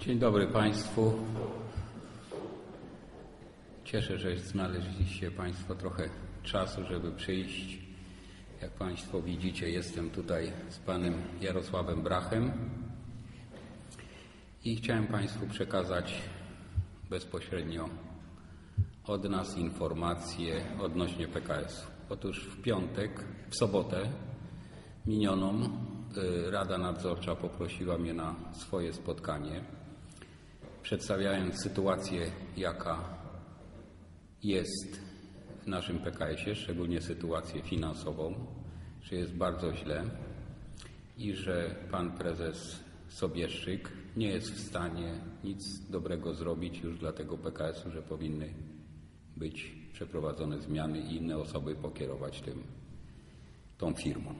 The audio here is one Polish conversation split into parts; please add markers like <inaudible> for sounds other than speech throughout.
Dzień dobry Państwu. Cieszę, że znaleźliście Państwo trochę czasu, żeby przyjść. Jak Państwo widzicie, jestem tutaj z Panem Jarosławem Brachem i chciałem Państwu przekazać bezpośrednio od nas informacje odnośnie PKS-u. Otóż w piątek, w sobotę minioną y, Rada Nadzorcza poprosiła mnie na swoje spotkanie, przedstawiając sytuację, jaka jest w naszym PKS-ie, szczególnie sytuację finansową, że jest bardzo źle i że pan prezes Sobieszczyk nie jest w stanie nic dobrego zrobić już dla tego PKS-u, że powinny być przeprowadzone zmiany i inne osoby pokierować tym, tą firmą.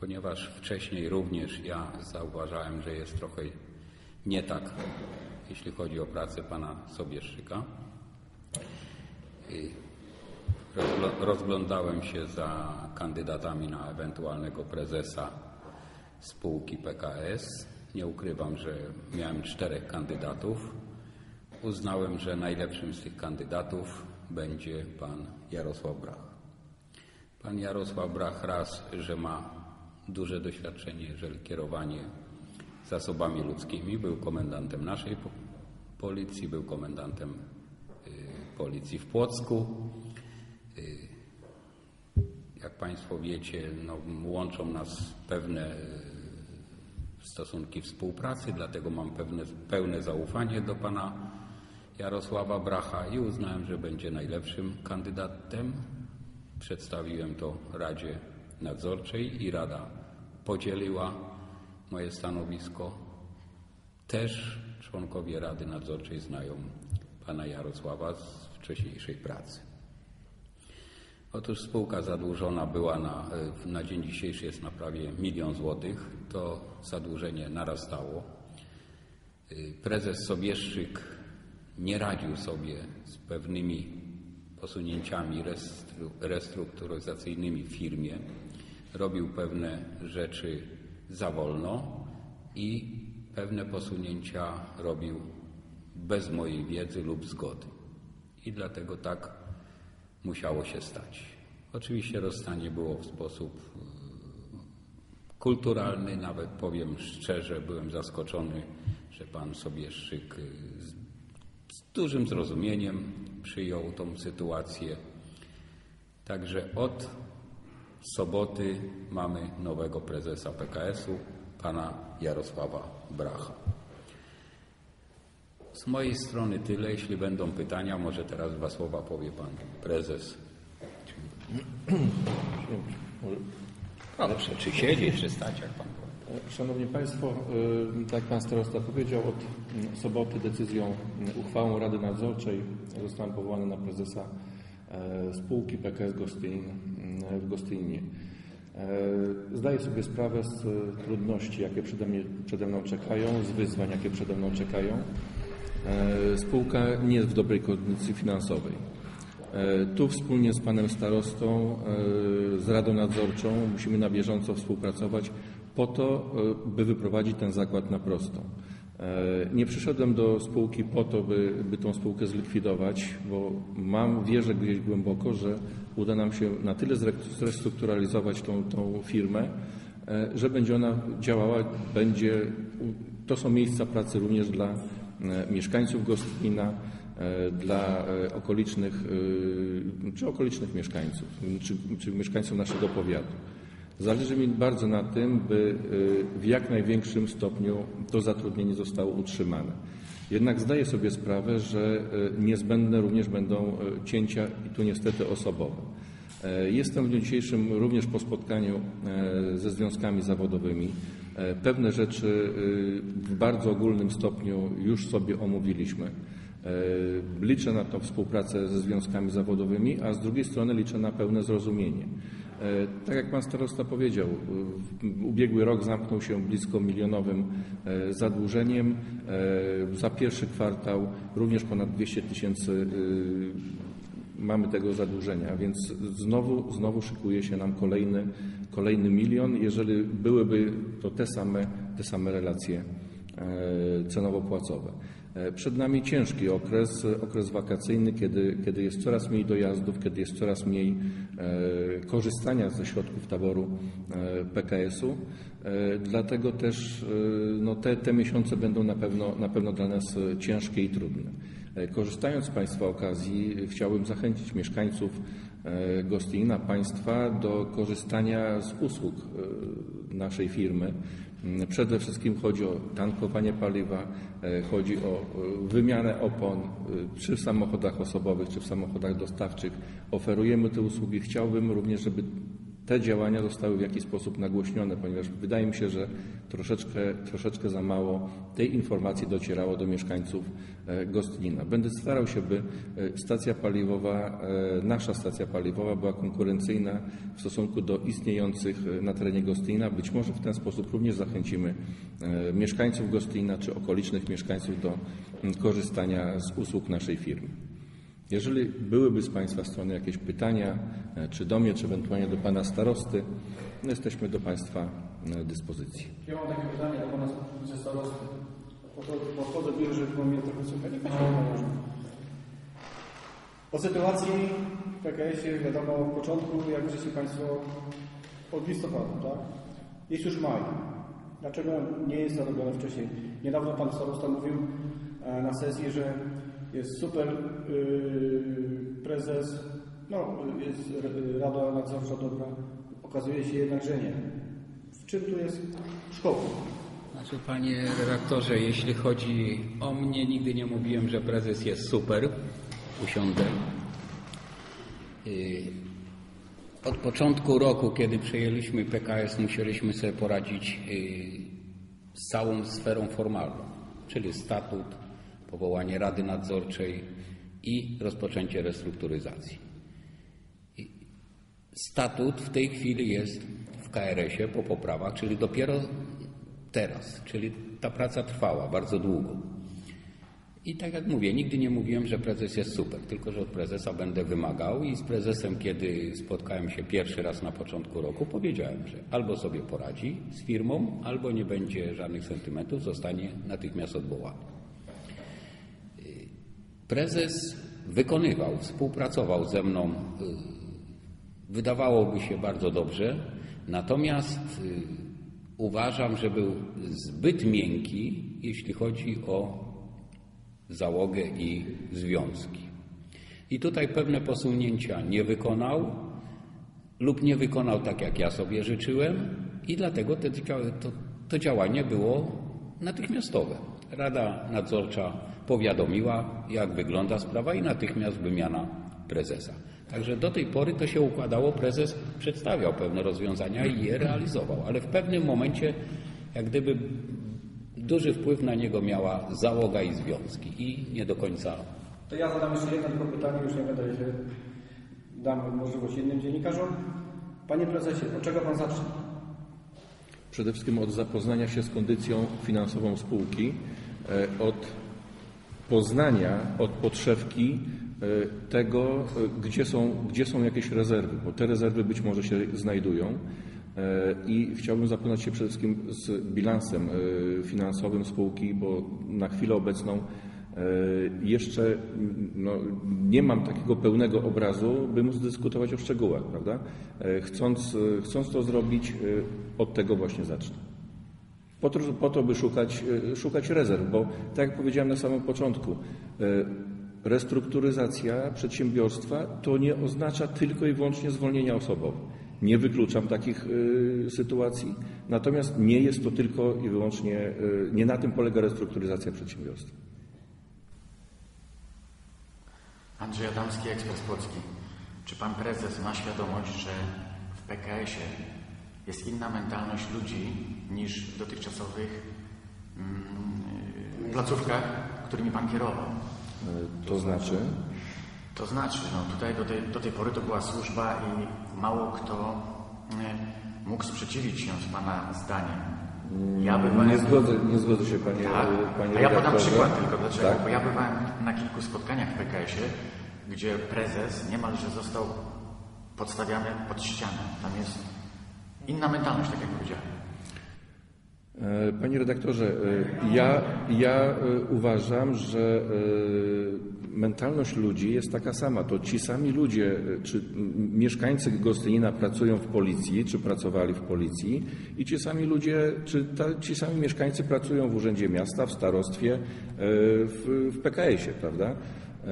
Ponieważ wcześniej również ja zauważałem, że jest trochę nie tak, jeśli chodzi o pracę pana Sobieszczyka. Rozglądałem się za kandydatami na ewentualnego prezesa spółki PKS. Nie ukrywam, że miałem czterech kandydatów. Uznałem, że najlepszym z tych kandydatów będzie pan Jarosław Brach. Pan Jarosław Brach raz, że ma duże doświadczenie, jeżeli kierowanie zasobami ludzkimi, był komendantem naszej po- policji, był komendantem y, policji w Płocku. Y, Jak Państwo wiecie, no, łączą nas pewne y, stosunki współpracy, dlatego mam pewne, pełne zaufanie do pana Jarosława Bracha i uznałem, że będzie najlepszym kandydatem. Przedstawiłem to Radzie Nadzorczej i Rada podzieliła moje stanowisko. Też członkowie Rady Nadzorczej znają pana Jarosława z wcześniejszej pracy. Otóż spółka zadłużona była na, na dzień dzisiejszy jest na prawie milion złotych. To zadłużenie narastało. Y, Prezes Sobieszczyk nie radził sobie z pewnymi posunięciami restru, restrukturyzacyjnymi w firmie. Robił pewne rzeczy za wolno i pewne posunięcia robił bez mojej wiedzy lub zgody. I dlatego tak musiało się stać. Oczywiście rozstanie było w sposób y, kulturalny, nawet powiem szczerze, byłem zaskoczony, że pan Sobieszczyk y, z, z dużym zrozumieniem przyjął tą sytuację. Także od soboty mamy nowego prezesa PKS-u, pana Jarosława Bracha. Z mojej strony tyle. Jeśli będą pytania, może teraz dwa słowa powie pan prezes. Dobrze, czy siedzieć, czy stać, jak pan powie. Szanowni Państwo, y, tak jak Pan Starosta powiedział, od soboty decyzją, uchwałą Rady Nadzorczej zostałem powołany na prezesa e, spółki PKS Gostyn mm, w Gostyninie. E, Zdaję sobie sprawę z e, trudności, jakie przede, mnie, przede mną czekają, z wyzwań, jakie przede mną czekają. E, Spółka nie jest w dobrej kondycji finansowej. E, Tu wspólnie z panem starostą, e, z Radą Nadzorczą musimy na bieżąco współpracować po to, e, by wyprowadzić ten zakład na prostą. E, Nie przyszedłem do spółki po to, by, by tą spółkę zlikwidować, bo mam, wierzę gdzieś głęboko, że uda nam się na tyle zre- zrestrukturalizować tą, tą firmę, e, że będzie ona działała, będzie, to są miejsca pracy również dla e, mieszkańców Gostyna, e, dla okolicznych, czy okolicznych mieszkańców, czy, czy mieszkańców naszego powiatu. Zależy mi bardzo na tym, by e, w jak największym stopniu to zatrudnienie zostało utrzymane. Jednak zdaję sobie sprawę, że e, niezbędne również będą e, cięcia i tu niestety osobowe. E, Jestem w dniu dzisiejszym również po spotkaniu e, ze związkami zawodowymi. E, Pewne rzeczy w bardzo ogólnym stopniu już sobie omówiliśmy. Liczę na tą współpracę ze związkami zawodowymi, a z drugiej strony liczę na pełne zrozumienie. E, Tak jak pan starosta powiedział, w- ubiegły rok zamknął się blisko milionowym e, zadłużeniem. E, Za pierwszy kwartał również ponad 200 tysięcy e, mamy tego zadłużenia, więc znowu, znowu szykuje się nam kolejny, kolejny milion, jeżeli byłyby to te same, te same relacje cenowo-płacowe. Przed nami ciężki okres, okres wakacyjny, kiedy, kiedy jest coraz mniej dojazdów, kiedy jest coraz mniej korzystania ze środków taboru PKS-u. Dlatego też no, te, te miesiące będą na pewno, na pewno dla nas ciężkie i trudne. Korzystając z Państwa okazji, chciałbym zachęcić mieszkańców Gostina, Państwa do korzystania z usług naszej firmy. Przede wszystkim chodzi o tankowanie paliwa, chodzi o wymianę opon czy w samochodach osobowych, czy w samochodach dostawczych. Oferujemy te usługi. Chciałbym również, żeby te działania zostały w jakiś sposób nagłośnione, ponieważ wydaje mi się, że troszeczkę, troszeczkę za mało tej informacji docierało do mieszkańców Gostinina. Będę starał się, by stacja paliwowa, nasza stacja paliwowa była konkurencyjna w stosunku do istniejących na terenie Gostinina. Być może w ten sposób również zachęcimy mieszkańców Gostinina czy okolicznych mieszkańców do korzystania z usług naszej firmy. Jeżeli byłyby z Państwa strony jakieś pytania, czy do mnie, czy ewentualnie do Pana Starosty, no jesteśmy do Państwa dyspozycji. Ja mam takie pytanie do Pana Starosty. Podchodzę bliżej, żeby mnie trochę słuchać. Nie O sytuacji w PKS-ie wiadomo od początku, jak żeście Państwo od listopada, tak? Jest już maj. Dlaczego nie jest zarobione wcześniej? Niedawno Pan Starosta mówił na sesji, że jest super yy, prezes, no jest rada nadzorcza dobra. Okazuje się jednak, że nie. W czym tu jest szkoła? Znaczy, panie redaktorze, jeśli chodzi o mnie, nigdy nie mówiłem, że prezes jest super. Usiądę. Od początku roku, kiedy przejęliśmy PKS, musieliśmy sobie poradzić z całą sferą formalną, czyli statut, powołanie Rady Nadzorczej i rozpoczęcie restrukturyzacji. Statut w tej chwili jest w KRS-ie po poprawach, czyli dopiero teraz, czyli ta praca trwała bardzo długo. I tak jak mówię, nigdy nie mówiłem, że prezes jest super, tylko że od prezesa będę wymagał i z prezesem, kiedy spotkałem się pierwszy raz na początku roku, powiedziałem, że albo sobie poradzi z firmą, albo nie będzie żadnych sentymentów, zostanie natychmiast odwołany. Prezes wykonywał, współpracował ze mną, wydawałoby się bardzo dobrze, natomiast uważam, że był zbyt miękki, jeśli chodzi o załogę i związki. I tutaj pewne posunięcia nie wykonał lub nie wykonał tak, jak ja sobie życzyłem i dlatego to, to, to działanie było natychmiastowe. Rada nadzorcza powiadomiła, jak wygląda sprawa i natychmiast wymiana prezesa. Także do tej pory to się układało, prezes przedstawiał pewne rozwiązania i je realizował, ale w pewnym momencie jak gdyby duży wpływ na niego miała załoga i związki i nie do końca. To ja zadam jeszcze jedno tylko pytanie, już nie będę się dam możliwość innym dziennikarzom. Panie prezesie, od czego pan zacznie? Przede wszystkim od zapoznania się z kondycją finansową spółki, od poznania, od podszewki tego, gdzie są, gdzie są jakieś rezerwy, bo te rezerwy być może się znajdują. I chciałbym zapoznać się przede wszystkim z bilansem finansowym spółki, bo na chwilę obecną jeszcze no, nie mam takiego pełnego obrazu, by móc dyskutować o szczegółach, prawda? Chcąc, chcąc to zrobić, od tego właśnie zacznę. Po to, po to, by szukać, szukać rezerw, bo tak jak powiedziałem na samym początku, restrukturyzacja przedsiębiorstwa to nie oznacza tylko i wyłącznie zwolnienia osobowe. Nie wykluczam takich y, sytuacji, natomiast nie jest to tylko i wyłącznie, nie na tym polega restrukturyzacja przedsiębiorstwa. Andrzej Adamski, Ekspres Polski. Czy pan prezes ma świadomość, że w PKS-ie jest inna mentalność ludzi niż w dotychczasowych mm, placówkach, którymi pan kierował? To znaczy? To znaczy, no tutaj do tej, do tej pory to była służba i mało kto e, mógł sprzeciwić się z Pana zdaniem. Ja bywałem... nie, zgodzę, nie zgodzę się Panie, tak? panie A ja podam przykład tylko dlaczego. Tak? Bo ja bywałem na kilku spotkaniach w PKS-ie, gdzie prezes niemalże został podstawiany pod ścianę. Tam jest inna mentalność, tak jak powiedziałem. E, Panie redaktorze, e, ja, ja e, uważam, że mentalność ludzi jest taka sama. To ci sami ludzie, czy mieszkańcy Gostynina pracują w policji, czy pracowali w policji i ci sami ludzie, czy ta, ci sami mieszkańcy pracują w Urzędzie Miasta, w starostwie, w, w PKS-ie, prawda? E,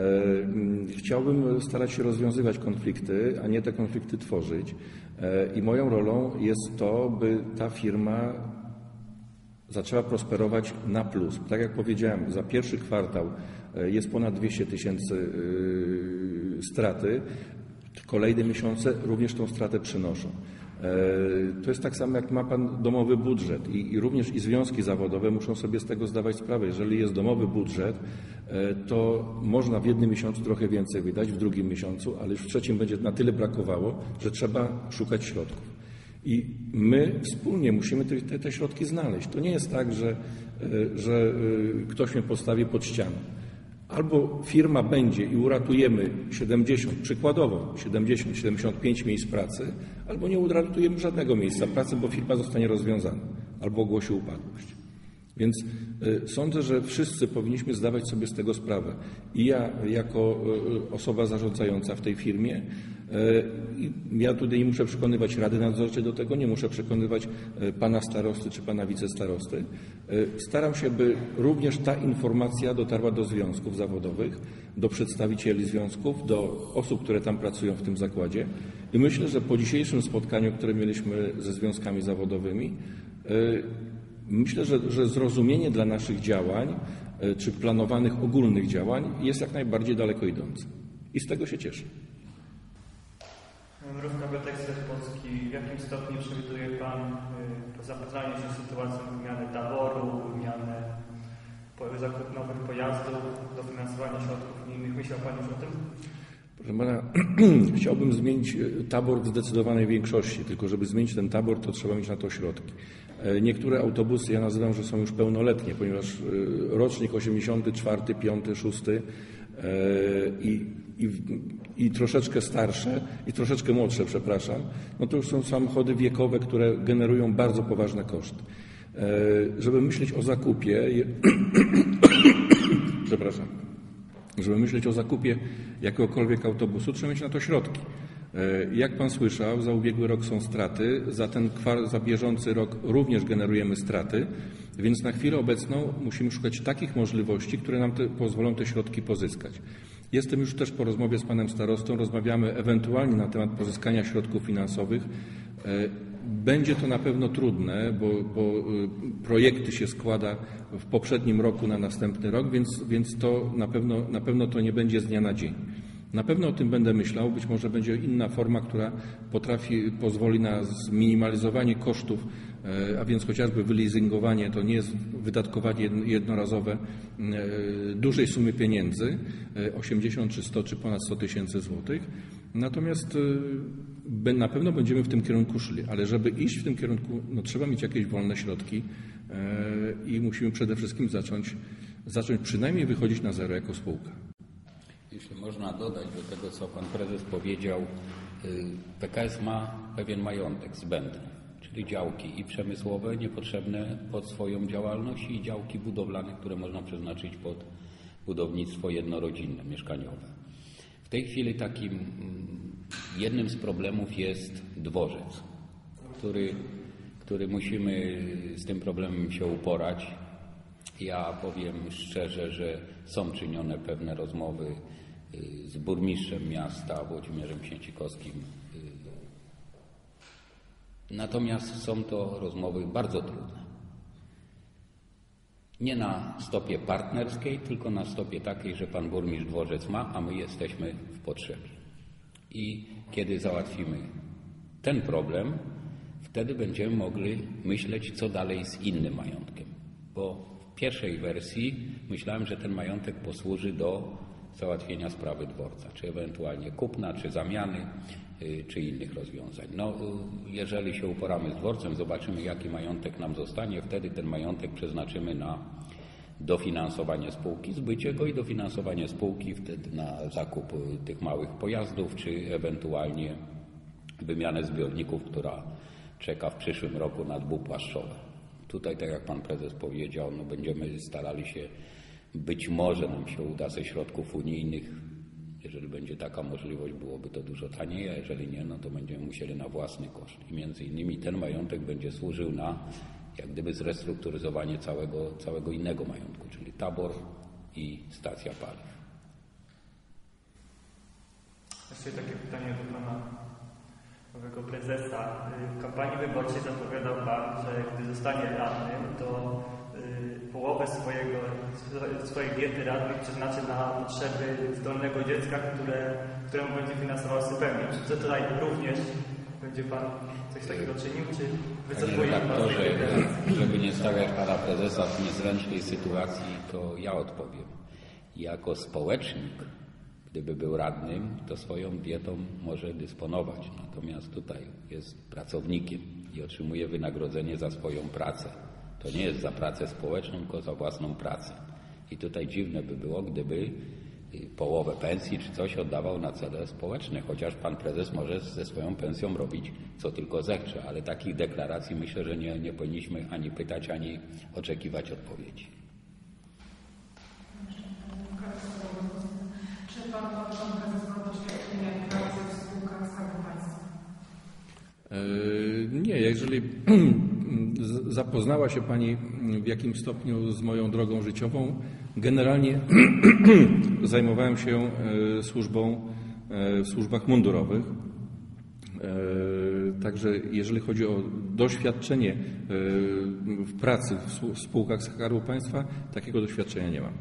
Chciałbym starać się rozwiązywać konflikty, a nie te konflikty tworzyć. E, I moją rolą jest to, by ta firma zaczęła prosperować na plus. Tak jak powiedziałem, za pierwszy kwartał e, jest ponad 200 tysięcy straty. Kolejne miesiące również tą stratę przynoszą. E, To jest tak samo, jak ma Pan domowy budżet i, i również i związki zawodowe muszą sobie z tego zdawać sprawę. Jeżeli jest domowy budżet, e, to można w jednym miesiącu trochę więcej wydać, w drugim miesiącu, ale już w trzecim będzie na tyle brakowało, że trzeba szukać środków. I my wspólnie musimy te, te, środki znaleźć. To nie jest tak, że, e, że ktoś mnie postawi pod ścianą. Albo firma będzie i uratujemy 70, przykładowo 70-75 miejsc pracy, albo nie uratujemy żadnego miejsca pracy, bo firma zostanie rozwiązana albo ogłosi upadłość. Więc y, sądzę, że wszyscy powinniśmy zdawać sobie z tego sprawę. I ja, jako y, osoba zarządzająca w tej firmie, y, ja tutaj nie muszę przekonywać Rady Nadzorczej do tego, nie muszę przekonywać pana starosty czy pana wicestarosty. Staram się, by również ta informacja dotarła do związków zawodowych, do przedstawicieli związków, do osób, które tam pracują w tym zakładzie. I myślę, że po dzisiejszym spotkaniu, które mieliśmy ze związkami zawodowymi, Myślę, że, że zrozumienie dla naszych działań, e, czy planowanych ogólnych działań jest jak najbardziej daleko idące. I z tego się cieszę. Mrówka Beteksler Polski, w jakim stopniu przewiduje Pan y, zapoznanie się z sytuacją wymiany taboru, wymiany zakup nowych pojazdów, dofinansowanie środków unijnych? Myślał Pan już o tym? Proszę pana, <clears throat> chciałbym zmienić e, tabor w zdecydowanej większości, tylko żeby zmienić ten tabor, to trzeba mieć na to środki. E, Niektóre autobusy ja nazywam, że są już pełnoletnie, ponieważ e, rocznik 84, 5, 6 e, i, i, i troszeczkę starsze, i troszeczkę młodsze, przepraszam, no to już są samochody wiekowe, które generują bardzo poważne koszty. E, Żeby myśleć o zakupie, <coughs> przepraszam, żeby myśleć o zakupie jakiegokolwiek autobusu, trzeba mieć na to środki. E, Jak Pan słyszał, za ubiegły rok są straty, za ten za bieżący rok również generujemy straty, więc na chwilę obecną musimy szukać takich możliwości, które nam te, pozwolą te środki pozyskać. Jestem już też po rozmowie z Panem Starostą, rozmawiamy ewentualnie na temat pozyskania środków finansowych. E, Będzie to na pewno trudne, bo, bo y, projekty się składa w poprzednim roku na następny rok, więc, więc to na pewno, na pewno to nie będzie z dnia na dzień. Na pewno o tym będę myślał. Być może będzie inna forma, która potrafi, pozwoli na zminimalizowanie kosztów, e, a więc chociażby wyleasingowanie, to nie jest wydatkowanie jedno- jednorazowe e, dużej sumy pieniędzy, e, 80 czy 100 czy ponad 100 tysięcy złotych. Natomiast e, na pewno będziemy w tym kierunku szli, ale żeby iść w tym kierunku, no, trzeba mieć jakieś wolne środki e, i musimy przede wszystkim zacząć, zacząć przynajmniej wychodzić na zero jako spółka. Jeśli można dodać do tego, co pan prezes powiedział, y, PKS ma pewien majątek zbędny, czyli działki i przemysłowe niepotrzebne pod swoją działalność i działki budowlane, które można przeznaczyć pod budownictwo jednorodzinne, mieszkaniowe. W tej chwili takim mm, jednym z problemów jest dworzec, który, który musimy z tym problemem się uporać. Ja powiem szczerze, że są czynione pewne rozmowy y, z burmistrzem miasta Włodzimierzem Księcikowskim. y. Natomiast są to rozmowy bardzo trudne. Nie na stopie partnerskiej, tylko na stopie takiej, że pan burmistrz dworzec ma, a my jesteśmy w potrzebie. I kiedy załatwimy ten problem, wtedy będziemy mogli myśleć, co dalej z innym majątkiem. Bo w pierwszej wersji myślałem, że ten majątek posłuży do załatwienia sprawy dworca, czy ewentualnie kupna, czy zamiany, y, czy innych rozwiązań. No, y, jeżeli się uporamy z dworcem, zobaczymy, jaki majątek nam zostanie, wtedy ten majątek przeznaczymy na dofinansowanie spółki, zbycie go i dofinansowanie spółki wtedy na zakup y, tych małych pojazdów, czy ewentualnie wymianę zbiorników, która czeka w przyszłym roku na dwupłaszczowe. tutaj, tak jak pan prezes powiedział, no będziemy starali się, być może nam się uda ze środków unijnych, jeżeli będzie taka możliwość, byłoby to dużo taniej, a jeżeli nie, no to będziemy musieli na własny koszt. I między innymi ten majątek będzie służył na jak gdyby zrestrukturyzowanie całego, całego innego majątku, czyli tabor i stacja paliw. Jeszcze takie pytanie do pana nowego prezesa. Y, W kampanii wyborczej zapowiadał pan, że gdy zostanie radnym, to połowę swojego, swo- swojej diety radnych przeznaczy na potrzeby zdolnego dziecka, które, któremu będzie finansował stypendium. Czy to tutaj również będzie pan coś takiego czynił, czy wycofuje pan redaktorze, żeby nie stawiać pana prezesa w niezręcznej sytuacji, to ja odpowiem. Jako społecznik, gdyby był radnym, to swoją dietą może dysponować. Natomiast tutaj jest pracownikiem i otrzymuje wynagrodzenie za swoją pracę. To nie jest za pracę społeczną, tylko za własną pracę. I tutaj dziwne by było, gdyby y, połowę pensji czy coś oddawał na cele społeczne, chociaż pan prezes może ze swoją pensją robić co tylko zechce, ale takich deklaracji myślę, że nie, nie powinniśmy ani pytać, ani oczekiwać odpowiedzi. Czy pan, pan prezes ma doświadczenie pracy w spółkach Skarbu Państwa? E, Nie, jeżeli <clears throat> zapoznała się Pani w jakim stopniu z moją drogą życiową, generalnie <clears throat> zajmowałem się e, służbą e, w służbach mundurowych. E, Także jeżeli chodzi o doświadczenie w pracy w spółkach Skarbu Państwa, takiego doświadczenia nie mam.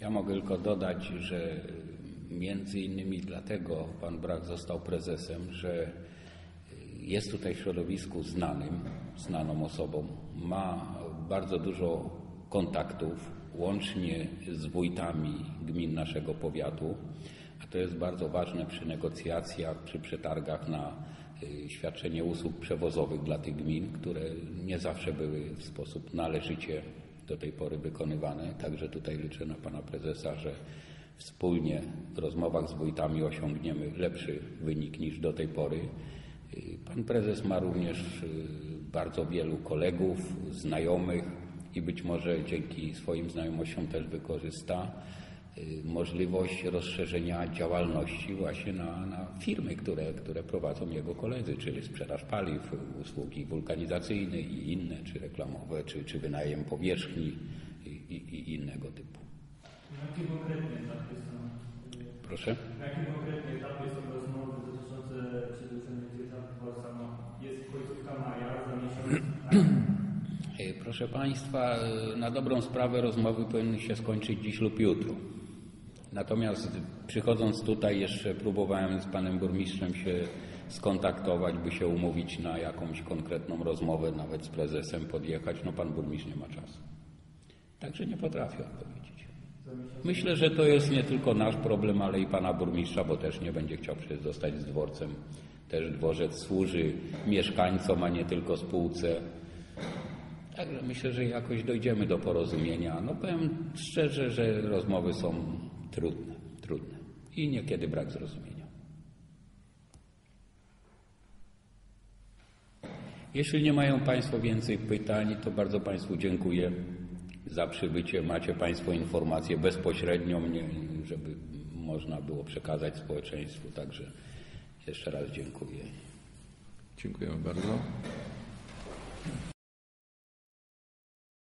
Ja mogę tylko dodać, że między innymi dlatego pan Brak został prezesem, że jest tutaj w środowisku znanym, znaną osobą, ma bardzo dużo kontaktów, łącznie z wójtami gmin naszego powiatu, a to jest bardzo ważne przy negocjacjach, przy przetargach na y, świadczenie usług przewozowych dla tych gmin, które nie zawsze były w sposób należycie do tej pory wykonywane. Także tutaj liczę na pana prezesa, że wspólnie w rozmowach z wójtami osiągniemy lepszy wynik niż do tej pory. Pan prezes ma również y, bardzo wielu kolegów, znajomych i być może dzięki swoim znajomościom też wykorzysta y, możliwość rozszerzenia działalności właśnie na, na firmy, które, które prowadzą jego koledzy, czyli sprzedaż paliw, usługi wulkanizacyjne i inne, czy reklamowe, czy, czy wynajem powierzchni i, i, i innego typu. Konkretnie są, Proszę? Jest końcówka maja, za miesiąc. <clears throat> Proszę Państwa, e, na dobrą sprawę rozmowy powinny się skończyć dziś lub jutro. Natomiast przychodząc tutaj jeszcze próbowałem z Panem Burmistrzem się skontaktować, by się umówić na jakąś konkretną rozmowę, nawet z prezesem podjechać. No Pan Burmistrz nie ma czasu. Także nie potrafię odpowiedzieć. Myślę, że to jest nie tylko nasz problem, ale i Pana Burmistrza, bo też nie będzie chciał przecież zostać z dworcem. Też dworzec służy mieszkańcom, a nie tylko spółce. Także myślę, że jakoś dojdziemy do porozumienia. No powiem szczerze, że rozmowy są trudne, trudne i niekiedy brak zrozumienia. Jeśli nie mają Państwo więcej pytań, to bardzo Państwu dziękuję za przybycie. Macie Państwo informację bezpośrednią, nie, żeby można było przekazać społeczeństwu. Także jeszcze raz dziękuję. Dziękujemy bardzo.